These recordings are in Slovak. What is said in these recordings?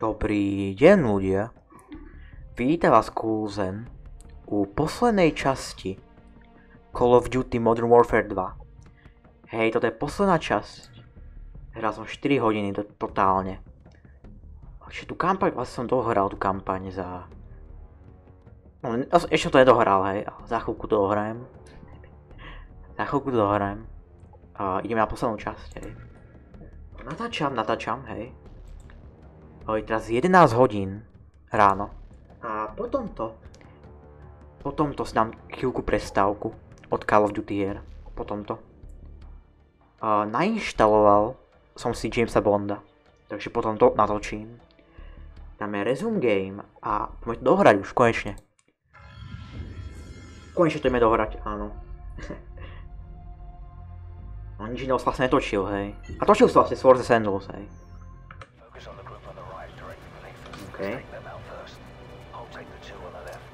Dobrý deň ľudia. Vítam vás Kulzen u poslednej časti Call of Duty Modern Warfare 2. Hej, toto je posledná časť. Hral som 4 hodiny to, totálne. Takže tú kampaň, vlastne som dohral tú kampaň za... No, ešte to nedohral, hej, za chvíľku to dohrajem. Za chvíľku to dohrajem. A ideme na poslednú časť, hej. Natáčam, natáčam, hej. Je teraz 11 hodín ráno. A potom to, potom to si dám chvíľku prestávku od Call of Duty hier. Potom to. A nainštaloval som si Jamesa Bonda. Takže potom to natočím. Dáme resume game a poďme to dohrať už, konečne. Konečne to ideme dohrať, áno. no nič iného vlastne netočil, hej. A točil som vlastne Swords Sandals, hej. Okay.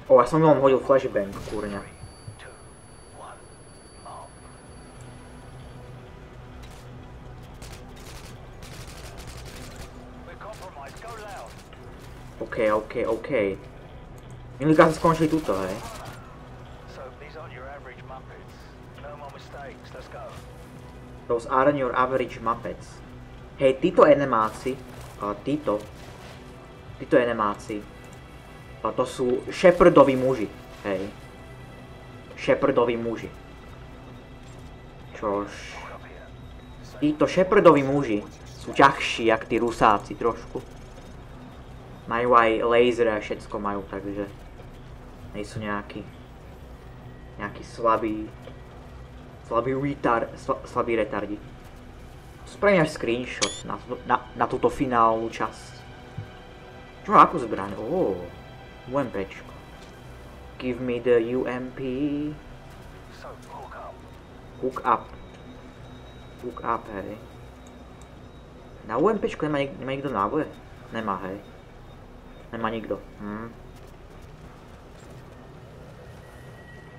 O, ja som len hodil flashbang, kurňa. OK, OK, OK. Minulý sa skončili tuto, hej. Those aren't your average Muppets. Hej, títo animáci, uh, títo, títo animáci. A to sú Shepardoví muži, hej. Shepardoví muži. Čož... Títo Shepardoví muži sú ťažší, jak tí rusáci trošku. Majú aj laser a všetko majú, takže... Nej sú nejakí... Nejakí slabí... Slabí retard... slabí retardi. Spravím až screenshot na, na, na túto finálnu časť. Čo akú zbraň? Oh, UMPčko. Give me the UMP. Hook up. Hook up, hej. Na UMPčku nemá, nemá nikto náboje? Nemá, hej. Nemá nikto. Hm.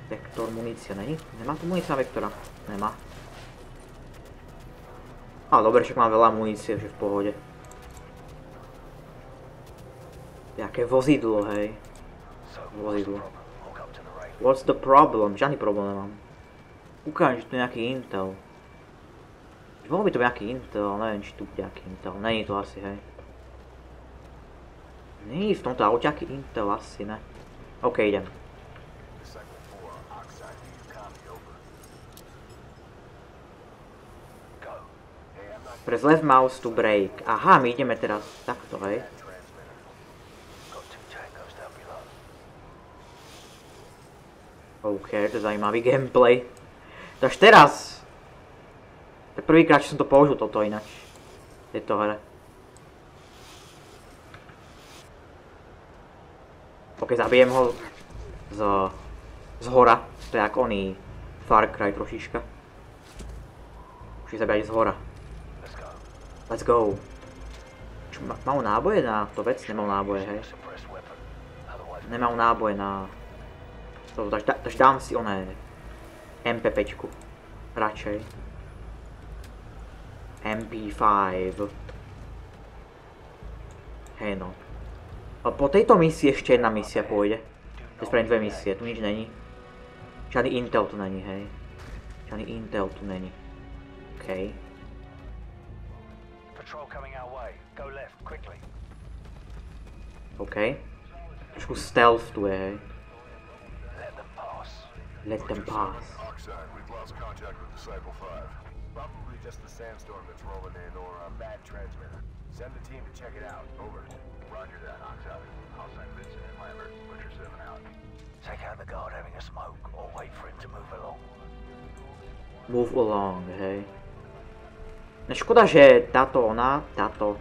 Vektor munícia, není? Nemá tu munícia Vektora? Nemá. Ale dobre, však mám veľa munície, že v pohode. Jaké vozidlo, hej. Vozidlo. What's the problem? Žiadny problém nemám. Ukážem, že tu je nejaký Intel. Bolo by to nejaký Intel, neviem, či tu bude nejaký Intel. Není to asi, hej. Není v tomto aute nejaký Intel, asi ne. OK, idem. Press left mouse to brake. Aha, my ideme teraz takto, hej. OK, to je zajímavý gameplay. Takže teraz... To prvýkrát, čo som to použil toto ináč. V tejto hre. OK, zabijem ho z, z hora. To je ako oný Far Cry trošička. Je zabíjať z hora. Let's go. Čo, mal náboje na to vec? Nemal náboje, hej. Nemal náboje na to, takže, takže dám si oné MPPčku. Radšej. MP5. Hej no. A po tejto misii ešte jedna misia pôjde. To spravím dve misie, tu nič není. Žiadny Intel tu není, hej. Žiadny Intel tu není. OK. OK. Trošku stealth tu je, hej. Let them pass. We've lost contact with Disciple 5. Probably just the sandstorm that's rolling in or a bad transmitter. Send the team to check it out. Over. Roger that, Oxide. I'll send Vincent and Lambert. Butcher 7 out. Take out the guard having a smoke or wait for him to move along. Move along, hej. No škoda, že táto ona, táto...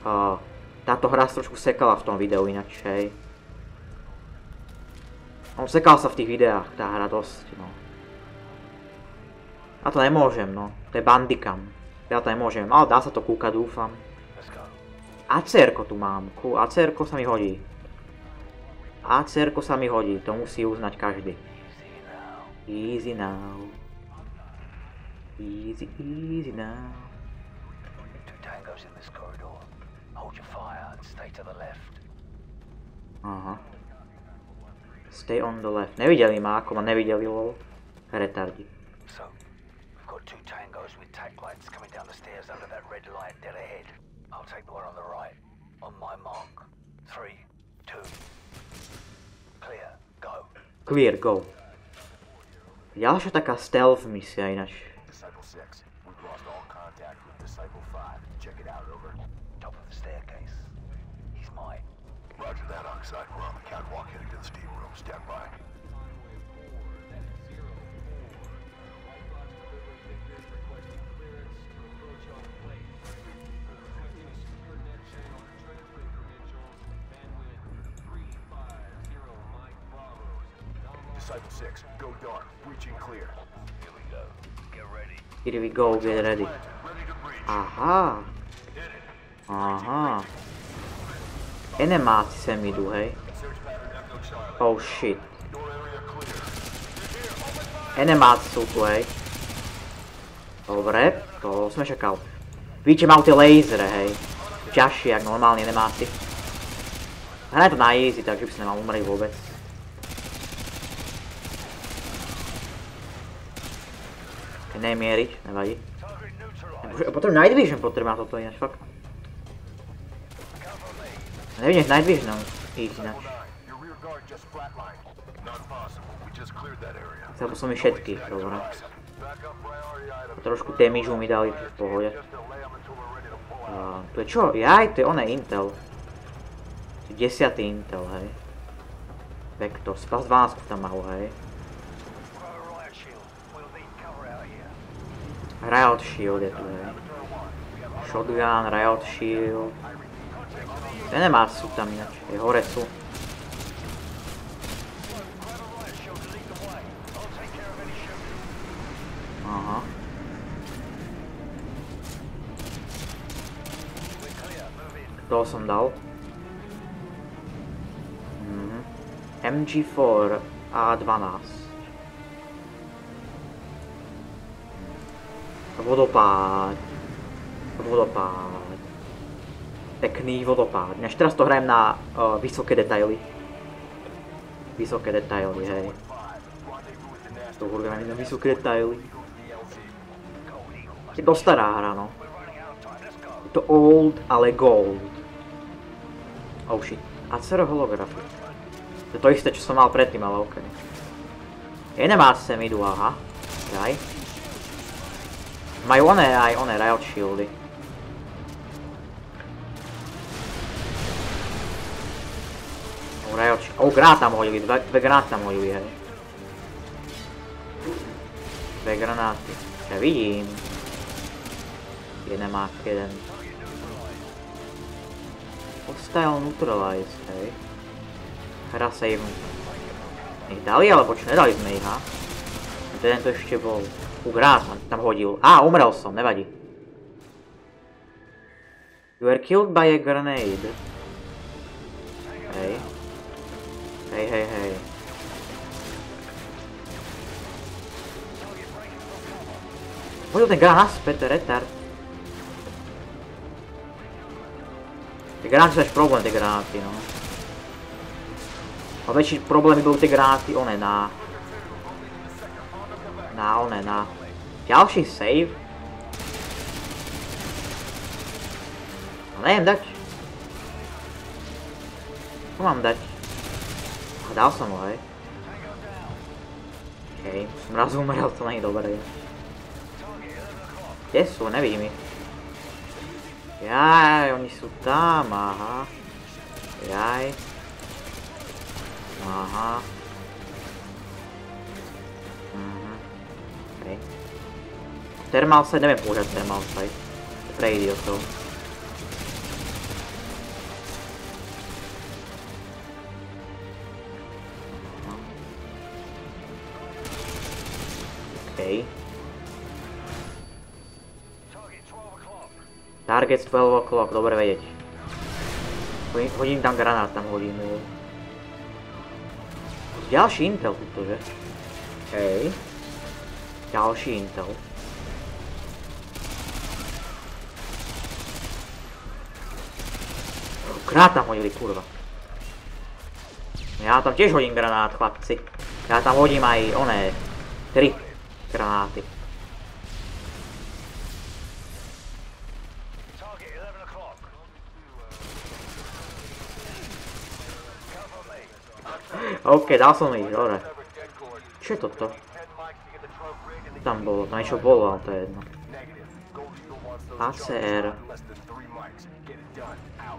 Uh, táto hra trošku sekala v tom videu ináč, hej. On sekal sa v tých videách, tá hra dosť, no. Ja to nemôžem, no. To je bandikam. Ja to nemôžem, ale dá sa to kúkať, dúfam. Acerko tu mám, ku, acerko sa mi hodí. Acerko sa mi hodí, to musí uznať každý. Easy now. Easy, easy now. Two tangos in this corridor. Hold your fire. and stay to the left. Aha. Stay on the left. Nevideli ma, ako ma nevideli, lol. Retardi. So, we've got two tangos with tack lights coming down the stairs under that red light dead ahead. I'll take the one on the right. On my mark. Three, two. Clear. Go. Clear, go. Ďalšia taká stealth misia ináč. Disciple 6, go dark. Breaching clear. Here we go. Get ready. Here we go, get ready. Aha. Aha. Enemáci sem idú, hej. Charlie. Oh shit. Enemáci sú tu, hej. Dobre, to som čakal. Vidíte, majú tie lasery, hej. Ťažšie, jak normálni enemáci. Hraj to na easy, takže by si nemal umrieť vôbec. Keď nemieriť, nevadí. Bože, Potrebujem Night Vision, potrebujem na toto ináč, fakt. Nevidím Night Vision, ísť ináč. Chcel som mi všetky, dobre. Trošku damage mi dali, v pohode. A, to je čo? Jaj, to je oné Intel. To je desiatý Intel, hej. Vector, Spas 12 tam mal, hej. Throw a riot shield. We'll need cover out here. Riot Shield je tu, hej. Shotgun, Riot Shield. Enemáci sú tam ináč, hej, hore sú. Aha. To som dal. Mhm. MG4 A12. Vodopád. Vodopád. Pekný vodopád. Než teraz to hrajem na uh, vysoké detaily. Vysoké detaily, hej. To hrajem na vysoké detaily. Je to stará hra, no. Je to old, ale gold. Oh shit. Acero holografy. To je to isté, čo som mal predtým, ale okej. Okay. Enemáci sem idú, aha. Jaj. Majú oné aj oné riot shieldy. Oh, riot shield. Oh, grát tam dve, dve granáty tam hodili, hej. Dve granáty. Ja vidím. Jeden má jeden. Hostile neutralize, hej. Hra save. Ich dali, alebo čo, nedali sme ich, ha? Ten to ešte bol. U grát ma tam hodil. Á, umrel som, nevadí. You were killed by a grenade. Hej. Hej, hej, hej. Hodil ten granát naspäť, retard. Tie granáty sú až problém, tie granáty, no. A väčší problémy budú tie granáty, one na... Na, one na... Ďalší save? No neviem dať. Čo mám dať? A dal som ho, hej. Okej, som raz umrel, to je dobré. Kde sú? Nevidím ich. Jaj, oni sú tam, aha. Jaj. Aha. Hej. Thermal sight, neviem používať thermal je pre idiotov. Okej. Target 12 o'clock. Target 12 o'clock, dobre vedieť. Hodím, tam granát, tam hodím. Ďalší Intel tuto, že? Hej. Ďalší Intel. Krát tam hodili, kurva. Ja tam tiež hodím granát, chlapci. Ja tam hodím aj oné, tri granáty. Target 11 o'clock. OK, dal som ich, dobre. Čo je toto? Tam bolo, tam niečo bolo, ale to je jedno. ACR.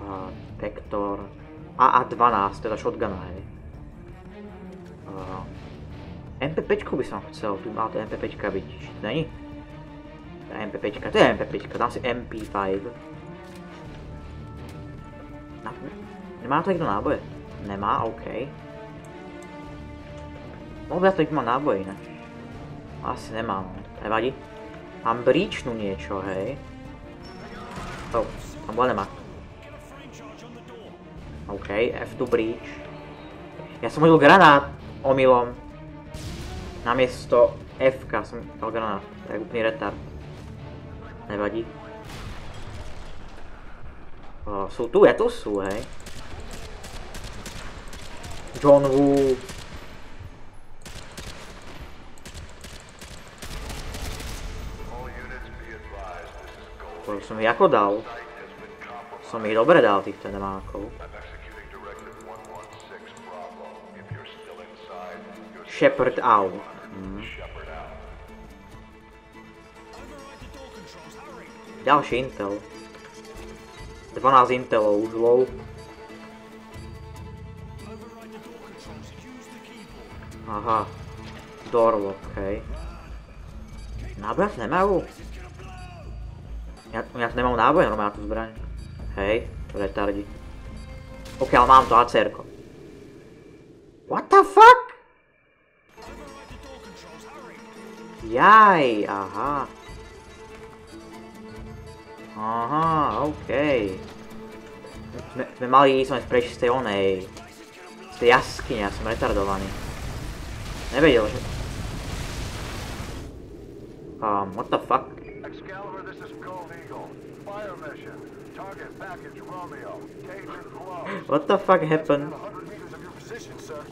A, Vektor. AA12, teda shotgun hej. A, MP5 by som chcel, tu má to MP5 byť, není? To je MP5, to je MP5, dám si MP5. Na, nemá to niekto náboje? Nemá, OK. Mohol by to niekto má náboje ináč. Asi nemám, nevadí. Mám bríčnu niečo, hej. Oh, tam bola nemá. OK, F2 breach. Ja som hodil granát omylom. Namiesto F som dal granát. To je úplný retard. Nevadí. O, sú tu, ja tu sú, hej. John Woo. To som ich ako dal? Som ich dobre dal, týchto nemákov. Shepard out. Mm. Ďalší Intel. 12 Intelov uzlov. Aha. Door hej. Náboj nemajú? Ja, ja nemám náboj, no má tu zbraň. Hej, retardi. Pokiaľ mám to ACR-ko. What the fuck? Jaj, aha. Aha, okej. Okay. Sme mali ísť prejsť z tej onej... Z tej jaskyne, ja som retardovaný. Nevedel, že... Um, what the fuck? Fire mission. Target package Romeo. Danger close. What the fuck happened? 100 meters of your position, sir.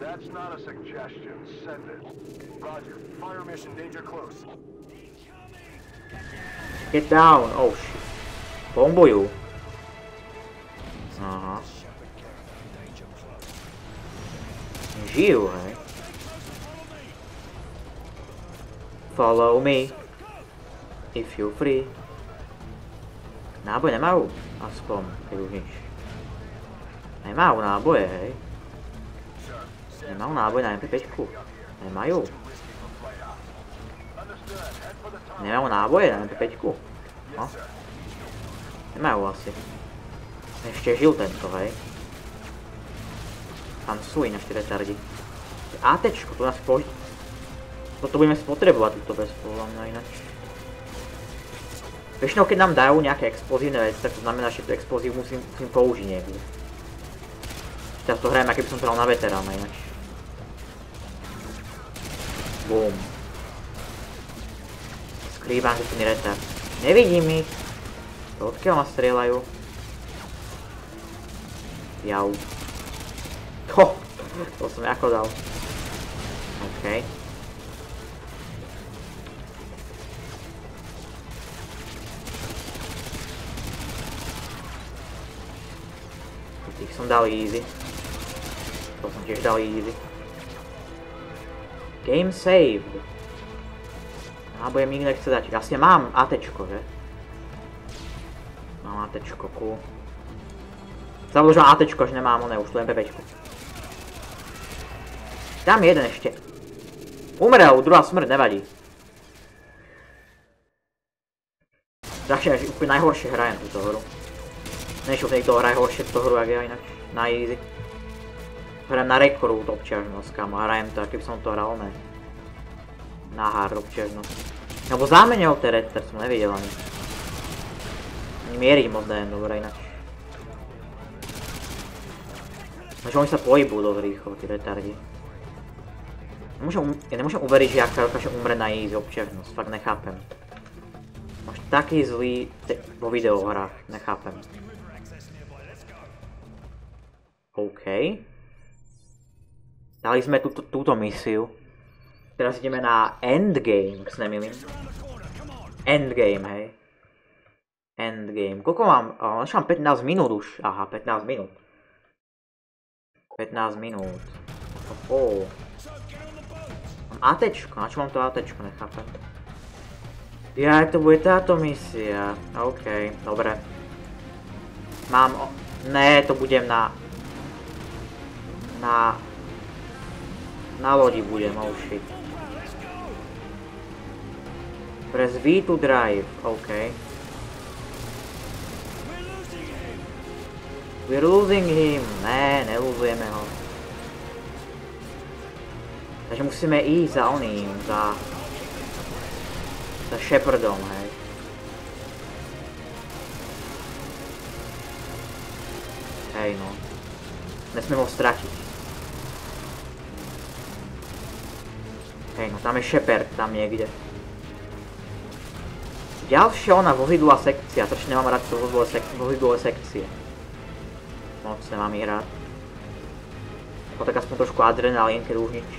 That's not a suggestion. Send it. Roger. Fire mission. Danger close. Get down! Oh shit. Bombujú. Aha. Žijú, hej. Follow me. If you're free. Náboj nemajú? Aspoň, keď už nič. Nemajú náboje, hej. Nemajú náboj na MP5. Nemajú. Nemajú náboje na MP5. No. Nemajú asi. Ešte žil tento, hej. Tam sú ináč tie retardi. ATčko, tu nás požiť. Toto budeme spotrebovať túto vec, podľa mňa ináč. Väčšinou keď nám dajú nejaké explozívne veci, tak to znamená, že tú explozívu musím, musím použiť niekde. Teraz to hrajem, keby som to hral na veterána ináč. Boom. Skrývam, že tu mi retard. Nevidím ich. Odkiaľ ma strieľajú? Jau. To, to som ako dal. OK. Som dal easy. To som tiež dal easy. Game saved. Náboje mi nechce dať. Jasne mám ATčko, že? Mám ATčko, cool. Zabudol, že mám ATčko, že nemám oné, už tu MPPčko. Dám jeden ešte. Umrel, druhá smrť, nevadí. Začne, že úplne najhoršie hrajem túto hru. Nešiel niekto hraje horšie túto hru, jak ja inak. Na easy. Hrajem na rekrút obťažnosť, kamo, hrajem to, keby som to hral, ne. Na hard obťažnosť. Nebo zámenil tie red, som nevidel ani. Ani mieriť moc neviem, dobre inak. Takže oni sa pohybujú dosť rýchlo, tí retardi. Nemôžem, um- ja nemôžem uveriť, že aká dokáže umre na easy obťažnosť, fakt nechápem. Máš taký zlý vo videohrách, nechápem. OK. Dali sme túto, túto misiu. Teraz ideme na Endgame, ak sa nemýlim. Endgame, hej. Endgame. Koľko mám? O, mám 15 minút už. Aha, 15 minút. 15 minút. Oho. Mám ATčko, na mám to ATčko, nechápem. Ja, to bude táto misia. OK, dobre. Mám... O... Ne, to budem na... Na... Na lodi budem, oh shit. Press V to drive, OK. We're losing him. Ne, nelúzujeme ho. Takže musíme ísť za oným, za... Za Shepardom, hej. Hej no. Nesmiem ho stratiť. Hej no, tam je Shepard, tam niekde. Ďalšia ona vozidlová sekcia, strašne nemám rád to vozidlové sekcie. Moc nemám ich rád. Ako tak aspoň trošku adrenalín, keď už nič.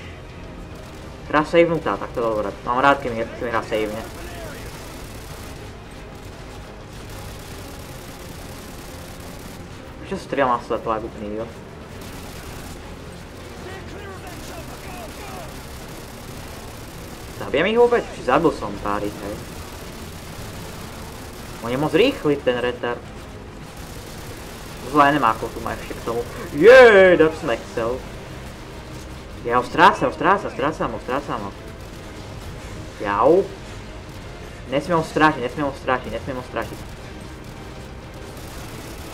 Hra savenutá, tak to dobré. Mám rád, keď mi, keď mi hra savene. Prečo strieľam na svetlo, ako úplný idiot? Zabijem ich vôbec? Či zabil som páry, hej. On je moc rýchly, ten retard. Zlé nemá ako tu má ešte k tomu. Jej, tak som chcel. Ja ho strácam, strácam, strácam ho, strácam ho. Jau. Nesmiem ho strátiť, nesmiem ho strátiť, nesmiem ho strátiť.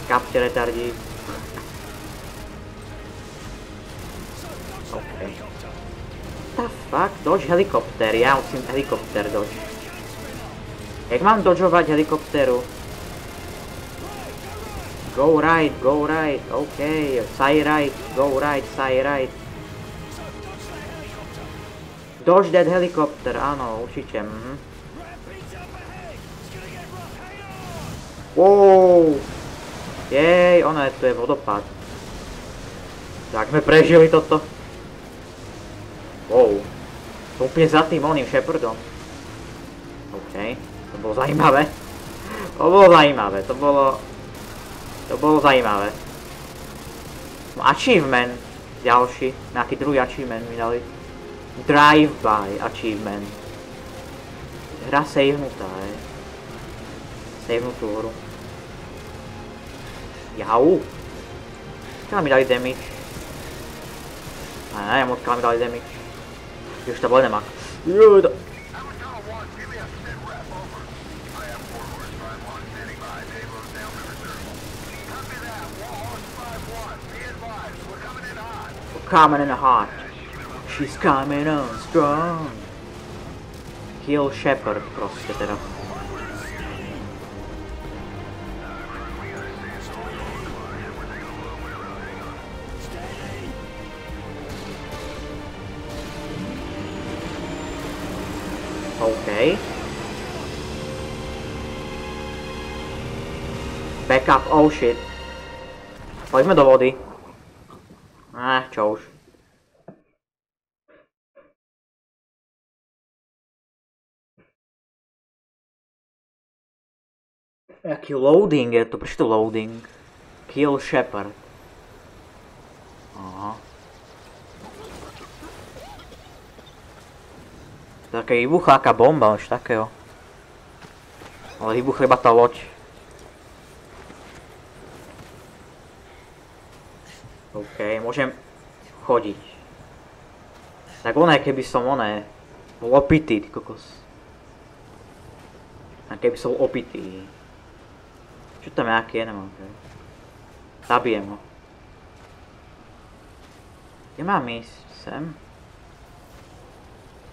Kapte retardi. The fuck? Dodge helikopter, ja musím helikopter dodge. Jak mám dodžovať helikopteru? Go right, go right, OK, side right, go right, side right. Dodge that helicopter, áno, určite, mhm. Wow! Jej, ono je, to je vodopád. Tak sme prežili toto. Wow. Som úplne za tým oným Shepardom. OK, to bolo zajímavé. To bolo zajímavé, to bolo... To bolo zajímavé. Achievement ďalší, nejaký druhý achievement mi dali. Drive-by achievement. Hra savenutá, je. Savenutú hru. Jau. Keď mi dali damage? A neviem, odkiaľ mi dali damage. Už to bol nemak. Judo. coming in hot. She's coming on strong. Kill Shepard proste teda. OK. Backup, oh shit. Poďme do vody. Ah, čo už. Jaký loading je to? Prečo to loading? Kill Shepard. Aha. Také vybuchla aká bomba, už takého. Ale vybuchla iba tá loď. OK, môžem chodiť. Tak oné, keby som oné, bol opitý, ty kokos. A keby som bol opitý. Čo tam je, je, nemám? Zabijem ho. Kde mám ísť? Sem?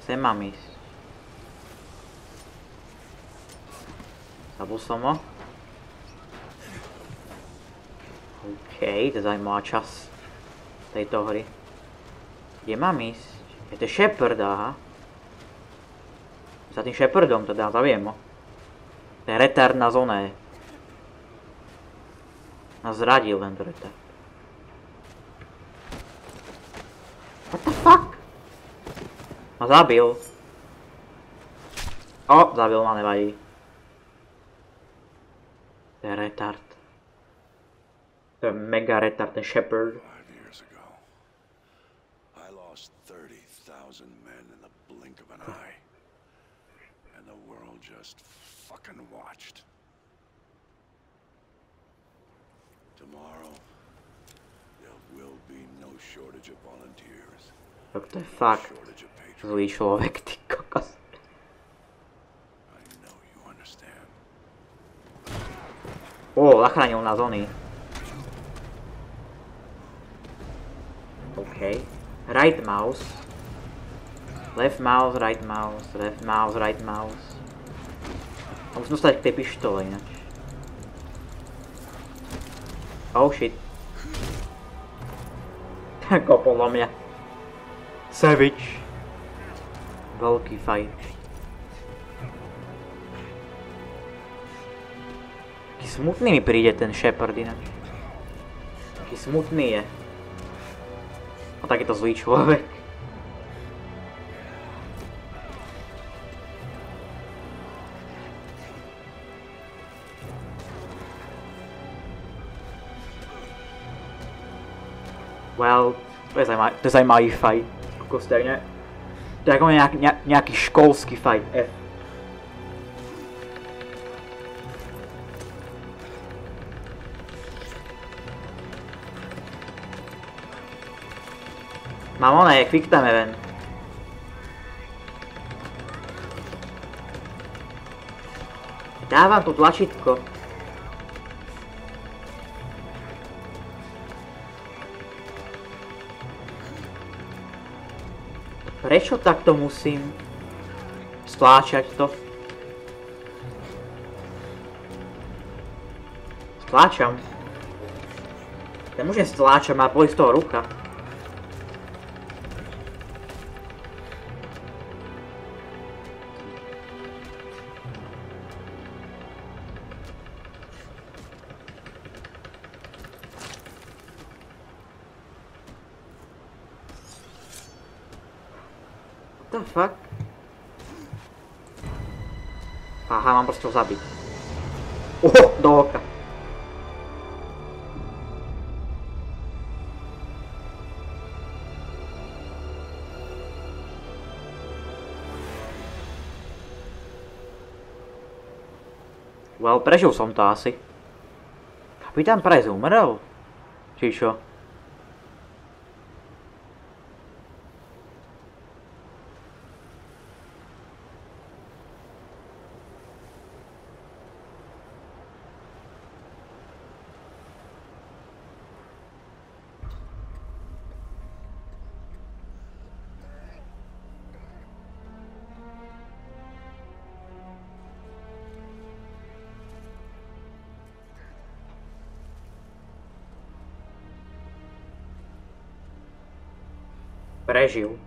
Sem mám ísť. Zabul som ho. OK, to zajímá čas tejto hry. Kde mám ísť? Je to Shepard, aha. Za tým Shepardom dá zaviem ho. To je retard na zóne. Nás zradil tento retard. What the fuck? Ma zabil. O, zabil ma, nevadí. To je retard. To je mega ten Shepard. Five years ago, I lost 30,000 men in the blink of an eye. And the world just fucking watched. Tomorrow, there will be no shortage of volunteers. What the fuck? fakt Shortage of patriots. zlý človek, ty kokos. Ó, zachránil nás oný. OK. Right mouse. Left mouse, right mouse, left mouse, right mouse. A musím dostať k tej pištole ináč. Oh shit. Ako podľa mňa. Savage. Veľký fight. Taký smutný mi príde ten Shepard ináč. Taký smutný je. A takýto zlý človek. Well, to je zajímavý, to je zajímavý fight. Kokos, to je. To je ako nejak, nejak, nejaký školský fight. F. Mám oné, quick time event. Dávam tu tlačítko. Prečo takto musím stláčať to? Stláčam. Nemôžem stláčať, má boli z toho ruka. Fuck? Aha, mám proste ho zabiť. Oho, do oka. Well, prežil som to asi. Kapitán Price umrel? Či čo? Prežil.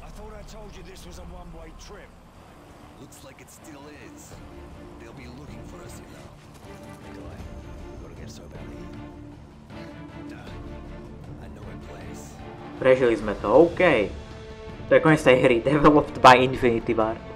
I thought I told you this was a one-way trip. Looks like it still is. They'll be looking for us, you know. Nikolai, we gotta get here. Duh. I know a place. Prežili sme to, OK. To je koniec tej hry, developed by Infinity Ward.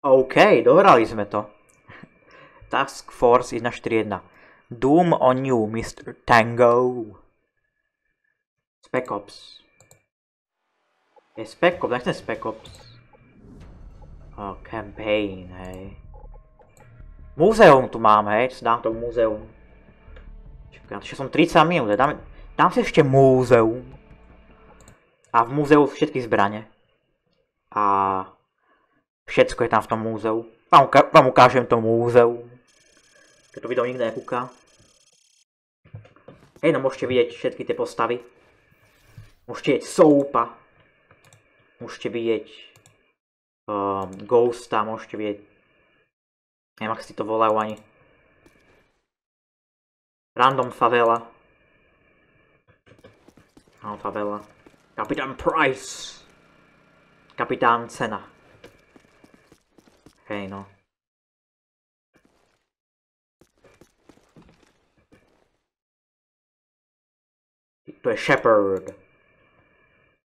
OK, dohrali sme to. Task Force 141. Doom on you, Mr. Tango. Spec Ops. Je Spec Ops, nechcem Spec Ops. Oh, campaign, hej. Múzeum tu mám, hej, dám to múzeum. Čakaj, ešte som 30 minút, dám, dám si ešte múzeum. A v múzeu všetky zbrane. A všetko je tam v tom múzeu. Vám, uka vám ukážem to múzeum. Keď to video nikto nekúka. Hej, no môžete vidieť všetky tie postavy. Môžete vidieť Soupa. Môžete vidieť um, Ghosta, môžete vidieť neviem, ak si to volajú ani Random Favela No, Favela Kapitán Price Kapitán Cena no To je Shepard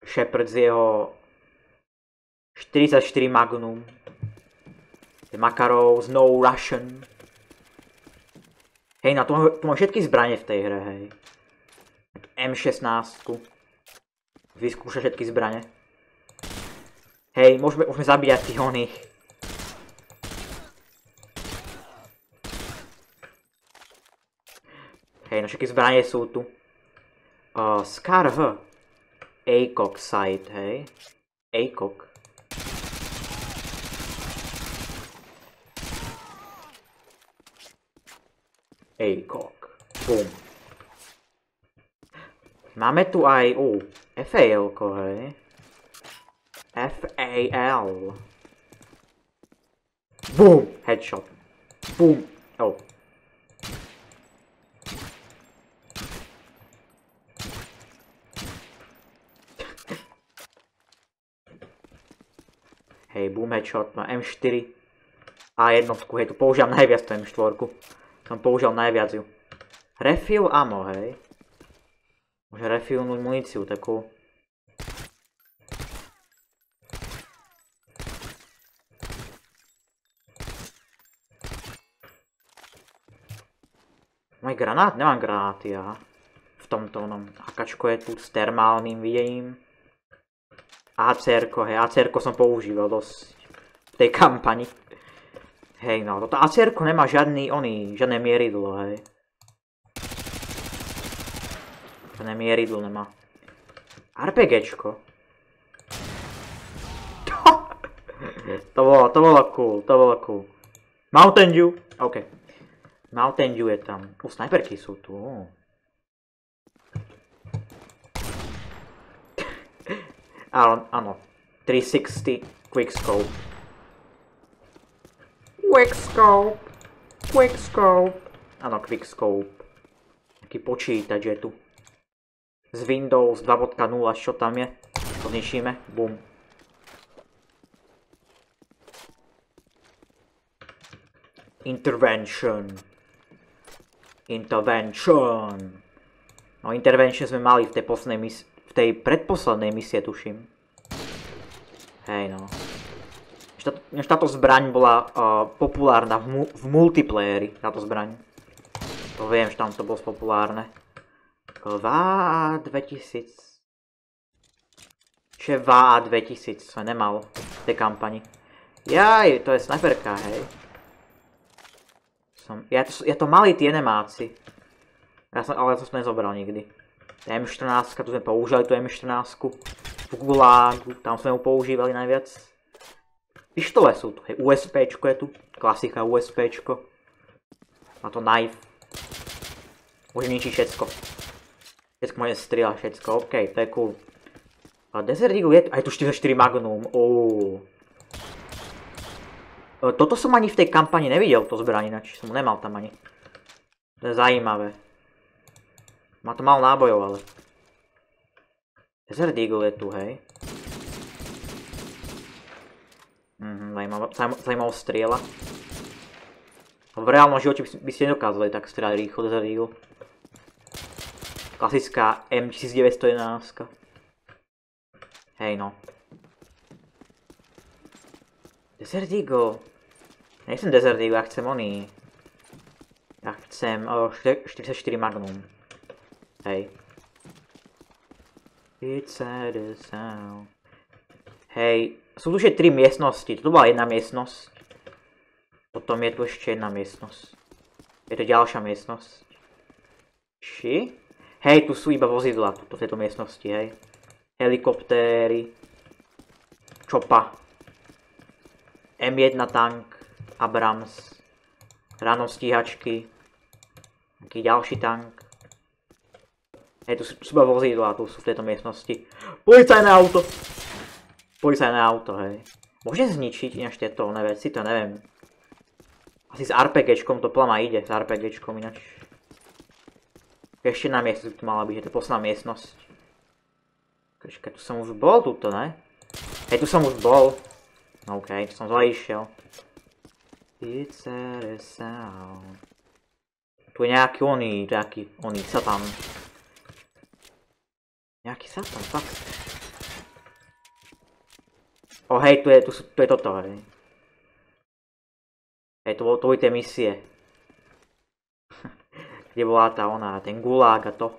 Shepard z jeho 44 Magnum. Je Makarov, Snow Russian. Hej, na to, tu mám všetky zbranie v tej hre, hej. M16. Vyskúša všetky zbranie. Hej, môžeme, môžeme zabíjať tých oných. Hej, no všetky zbranie sú tu. Uh, Scarv. ACOG site, hej. ACOG. ACOG. Bum. Máme tu aj, uh, FAL, hej. FAL. Boom! Headshot. Boom! Oh. Hej, boom headshot má M4 a jednotku, hej, tu používam najviac tú M4. Som použil najviac ju. Refill ammo, hej. Môže refillnúť muníciu takú. Môj granát? Nemám granáty, aha. V tomto onom. Akačko je tu s termálnym videním. ACR-ko, hej, ACR-ko som používal dosť v tej kampani. Hej, no, toto acr nemá žiadny, oný, žiadne mieridlo, hej. Žiadne mieridlo nemá. RPGčko. to bolo, to bolo cool, to bolo cool. Mountain Dew, OK. Mountain Dew je tam. U, snajperky sú tu. Áno, áno. 360 quickscope. Quickscope. Quickscope. Áno, Quickscope. Taký počítač je tu. Z Windows 2.0, čo tam je. To zničíme. Bum. Intervention. Intervention. No, intervention sme mali v tej poslednej mis v tej predposlednej misie, tuším. Hej, no než táto zbraň bola populárna v, mu multiplayeri, táto zbraň. To viem, že tam to bolo populárne. VA 2000. Čiže VA 2000 som nemal v tej kampani. Jaj, to je sniperka, hej. Som, ja, to, mali tie nemáci. Ja som, ale to nezobral nikdy. M14, tu sme použili tú M14. V Gulágu, tam sme ju používali najviac. Pištole sú tu, hej, USPčko je tu, klasika USPčko. Má to knife. Môže ničiť všetko. Všetko môže strieľať všetko, OK, to je cool. A Desert Eagle je tu, aj tu 44 Magnum, ooo. E, toto som ani v tej kampani nevidel, to zbraň ináč, som nemal tam ani. To je zajímavé. Má to málo nábojov, ale. Desert Eagle je tu, hej. Mhm, zajímavá strieľa. V reálnom živote by ste nedokázali tak strieľať rýchlo Desert Eagle. Klasická M1911. Hej no. Desert Eagle. Nechcem Desert Eagle, ja chcem oný. Ja chcem o, 44 Magnum. Hej. Hej, sú tu ešte tri miestnosti. Tu bola jedna miestnosť. Potom je tu ešte jedna miestnosť. Je to ďalšia miestnosť. Či? Hej, tu sú iba vozidla, v tejto miestnosti, hej. Helikoptéry. Čopa. M1 tank. Abrams. Ráno stíhačky. Taký ďalší tank. Hej, tu iba vozidla, tu sú v tejto miestnosti. Policajné auto! Policajné auto, hej. Môžem zničiť ináč tieto veci, to neviem. Asi s RPGčkom to plama ide, s RPGčkom ináč. Ešte na miestnosť tu mala byť, že to je posledná miestnosť. Počkaj, tu som už bol tuto, ne? Hej, tu som už bol. OK, tu som zle išiel. It's a sound. Tu je nejaký oný, nejaký oný satan. Nejaký satan, fakt. O hej, tu je, tu, tu je toto, hej. Hej, to, to boli tie misie. Kde bola tá ona, ten gulág a to.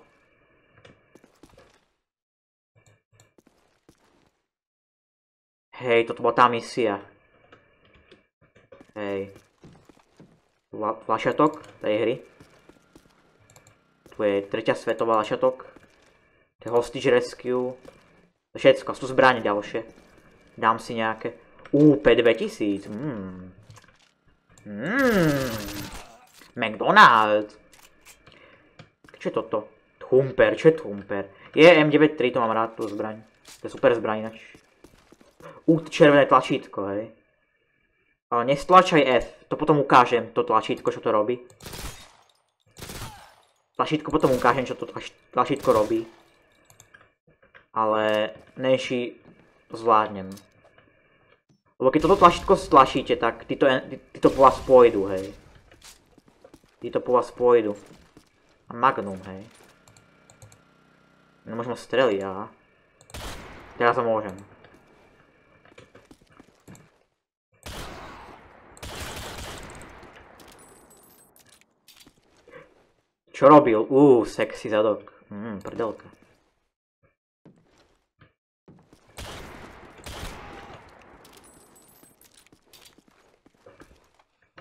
Hej, toto bola tá misia. Hej. Lašatok tej hry. Tu je tretia svetová lašatok. Hostage Rescue. Všetko, sú zbranie ďalšie. Dám si nejaké. Uuu, P2000. Mmm. Mmm. McDonald's. Čo je toto? Thumper, čo je Thumper? Je M93, to mám rád, tú zbraň. To je super zbraň inač. Ú, červené tlačítko, hej. Nestlačaj F, to potom ukážem, to tlačítko, čo to robí. Tlačítko potom ukážem, čo to tlačítko robí ale to zvládnem. Lebo keď toto tlačítko stlačíte, tak títo, títo po vás pôjdu, hej. Títo po vás pôjdu. A magnum, hej. Nemôžem ho streliť, aha. Teraz ho môžem. Čo robil? Uuu, sexy zadok. Mmm, prdelka.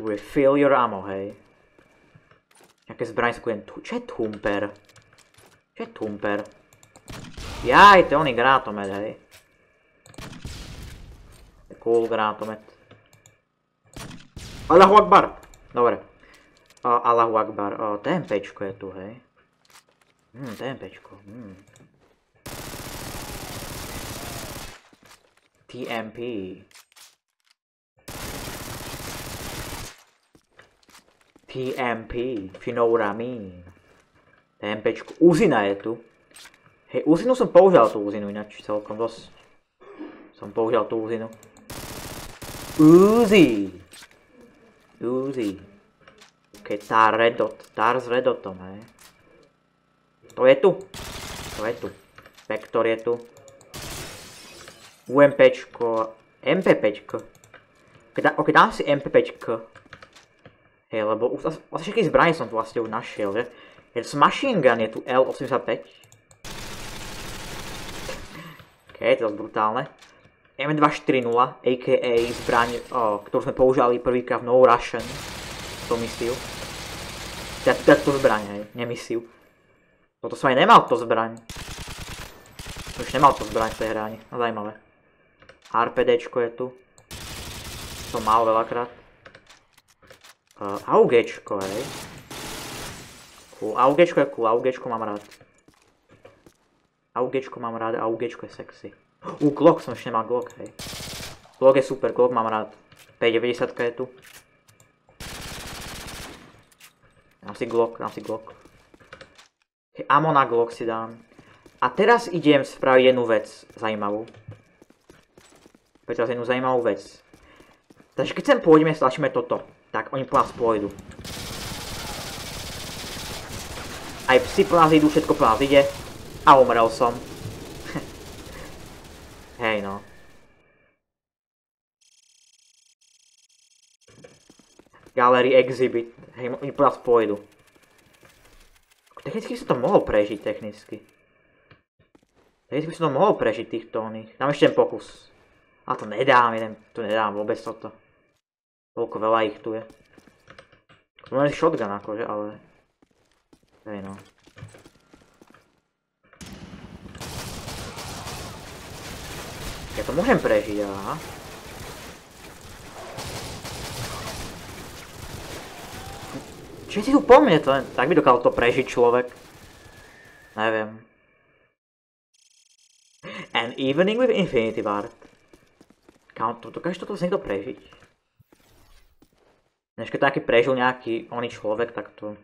Refill your ammo, hej. Nejaké zbraň tu. Čo je Thumper? Čo je Thumper? Jaj, to je oný granátomet, hej. Cool granátomet. Allahu Akbar! Dobre. Uh, Allahu Akbar. Uh, TMPčko je tu, hej. Hmm, TMPčko. Hmm. TMP. TMP, if you know what I mean. TMPčku, uzina je tu. Hej, uzinu som použil tú uzinu ináč celkom dosť. Som použil tú uzinu. Uzi. Uzi. Ok, tá redot, tá s redotom, hej. To je tu. To je tu. Vektor je tu. UMPčko, MPPčko. Ok, dám si MPPčko. Hej, lebo už vlastne všetky zbranie som tu vlastne už našiel, že? Je to machine gun, je tu L85. OK, to je brutálne. M240, a.k.a. zbraň, ktorú sme používali prvýkrát v No Russian. To misiu. Teda, teda to zbraň, hej, nemisiu. Toto som aj nemal to zbraň. Už nemal to zbraň v tej hráni, no zajímavé. RPDčko je tu. Som mal veľakrát. Uh, augečko, hej. Cool, augečko je cool, augečko mám rád. Augečko mám rád, augečko je sexy. U, Glock som ešte nemal Glock, hej. Glock je super, Glock mám rád. P90 je tu. Dám si Glock, dám si Glock. Okay, amo na Glock si dám. A teraz idem spraviť jednu vec zajímavú. Teraz jednu zajímavú vec. Takže keď sem pôjdeme, stlačíme toto tak oni po nás pôjdu. Aj psi po nás idú, všetko po nás ide. A umrel som. Hej no. Gallery Exhibit. Hej, oni po nás pôjdu. Technicky som to mohol prežiť, technicky. Technicky som to mohol prežiť týchto oných. Dám ešte ten pokus. A to nedám, jeden, to nedám vôbec toto. Toľko veľa ich tu je. Je shotgun akože, ale... Hej no. Ja to môžem prežiť, aha. Čiže si tu po mne, to, tak by dokázal to prežiť človek. Neviem. An evening with Infinity Ward. To dokáže toto niekto prežiť? Než keď taký prežil nejaký oný človek, tak to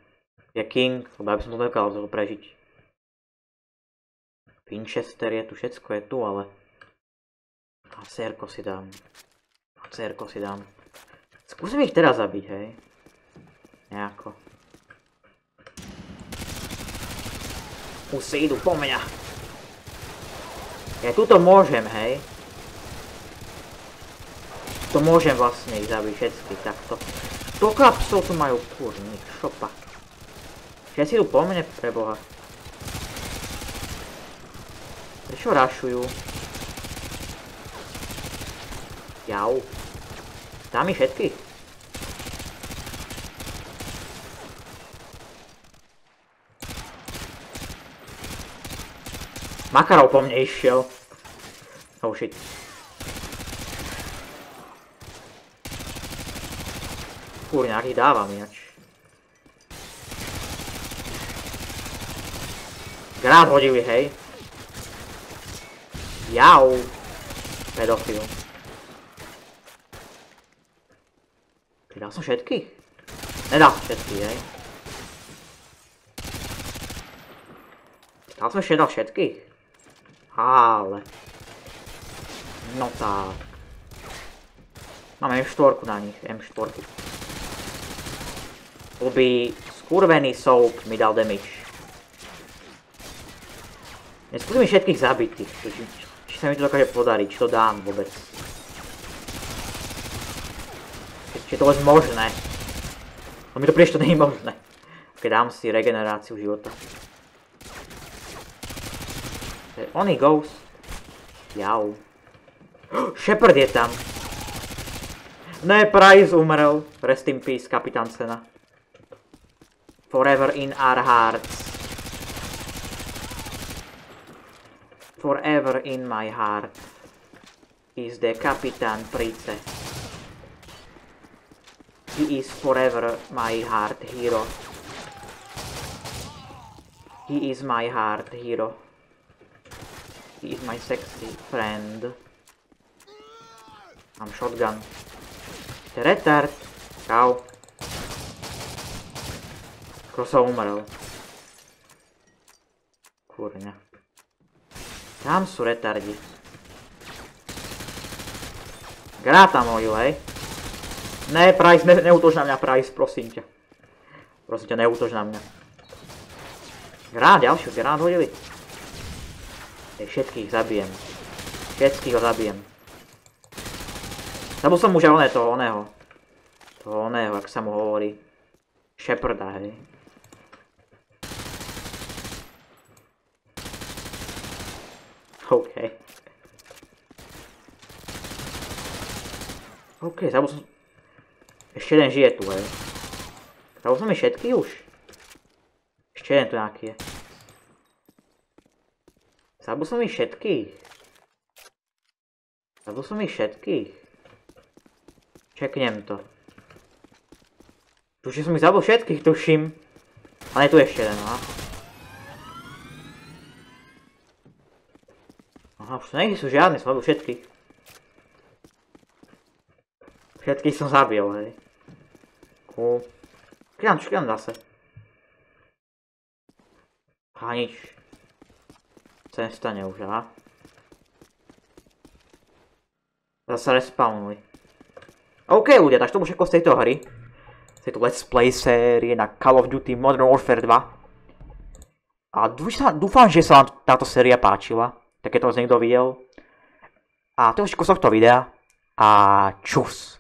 je King, lebo ja by som to dokázal prežiť. Winchester je tu, všetko je tu, ale... A cerko si dám. A cerko si dám. Skúsim ich teraz zabiť, hej. Nejako. Si idú po mňa. Ja tuto môžem, hej. To môžem vlastne ich zabiť všetky takto. To kapsov tu majú kurník, šopa. Všetci idú po mne, preboha. Prečo rašujú? Jau. Dá mi všetky? Makarov po mne išiel. Oh shit. Fúr, nejaký dávam ináč. Grát hodili, hej. Jau. Pedofil. Pridal som všetky? Nedal som všetky, hej. Dal som ešte dal všetky? Ale. No tak. Máme M4 na nich, M4. Lby skurvený soap mi dal damage. Neskúsim všetkých zabiť tých, či, či sa mi to dokáže podariť, či to dám vôbec. Či je to vôbec možné. No mi to príliš to nie je možné. Keď dám si regeneráciu života. On he goes. Jau. Shepard je tam. Ne, Price umrel. Rest in peace, kapitán Sena. Forever in our hearts. Forever in my heart is the Captain Price. He is forever my heart hero. He is my heart hero. He is my sexy friend. I'm shotgun. The Retard. Čau. Skoro som umrel. Kurňa. Tam sú retardi. Gráta moju, hej. Ne, Price, ne, neútoč na mňa, Price, prosím ťa. Prosím ťa, neútoč na mňa. Grát, ďalšiu, grát hodili. Všetkých zabijem. Všetkých ho zabijem. Zabol som už oné toho oného. Toho oného, ak sa mu hovorí. Sheparda, hej. OK. OK, zabol som... Ešte jeden žije tu, hej. Zabol som mi všetky už? Ešte jeden tu nejaký je. Zabudol som ich všetkých. Zabudol som ich všetkých. Čeknem to. Tuším som ich zabudol všetkých, tuším. Ale je tu ešte jeden, aha. Aha, už tu nie sú žiadne, som všetkých. Všetkých som zabil, hej. Cool. Čo kľam zase? A nič sa nestane už, aha. Zase respawnuli. OK ľudia, takže to už všetko z tejto hry. Z tejto Let's Play série na Call of Duty Modern Warfare 2. A dúfam, že sa vám táto séria páčila. Tak keď to niekto videl. A všetko z tohto videa. A čus.